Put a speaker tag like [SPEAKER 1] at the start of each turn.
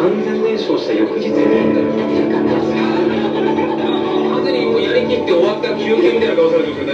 [SPEAKER 1] 完全燃焼した翌日に。完全にもうやりきって終わった休憩みたいな顔されてる